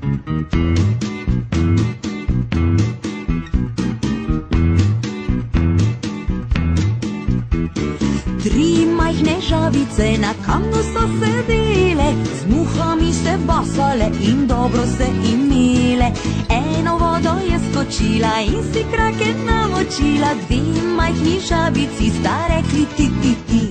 Tri majhne žavice na kamnu so sedele, z muhami se basale in dobro se imele. Eno vodo je skočila in si krake namočila, dve majhni žavici sta rekli ti ti ti.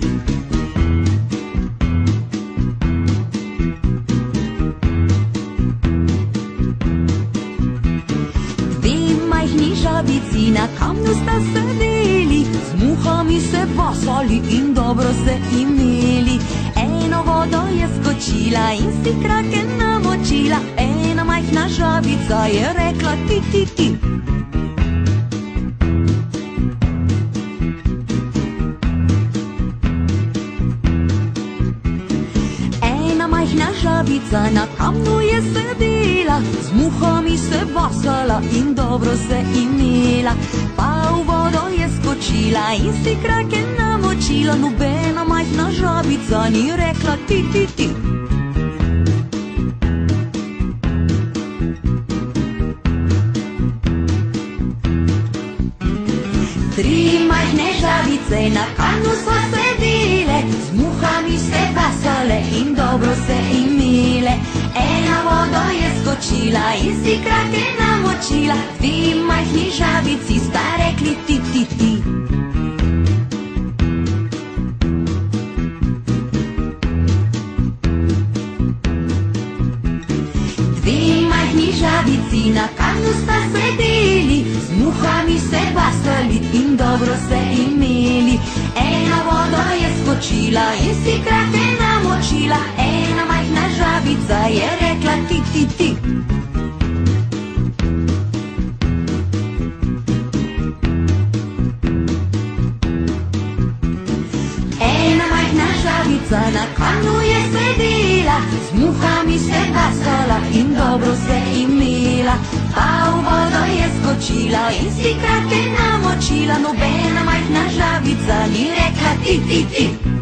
Majhni žabici na kamnu sta sedeli, z muhami se basali in dobro se imeli. Eno vodo je skočila in si krake namočila, ena majhna žabica je rekla ti ti ti. Žabica na kamnu je sedela, z muhami se basala in dobro se imela. Pa v vodo je skočila in si krake namočila, nobena majhna žabica ni rekla ti ti ti. Tri majhne žabice na kamnu so sedele, skočila in si krake namočila, dve majhni žabici sta rekli ti ti ti. Dve majhni žabici na kamnu sta sedeli, z muhami se basali in dobro se imeli. Ena vodo je skočila in si krake ti ti. Ena majhna žabica na kamnu je sedela, z muhami se basala in dobro se imela. Pa v vodo je skočila in si krake namočila, nobena majhna žabica ni rekla ti ti ti.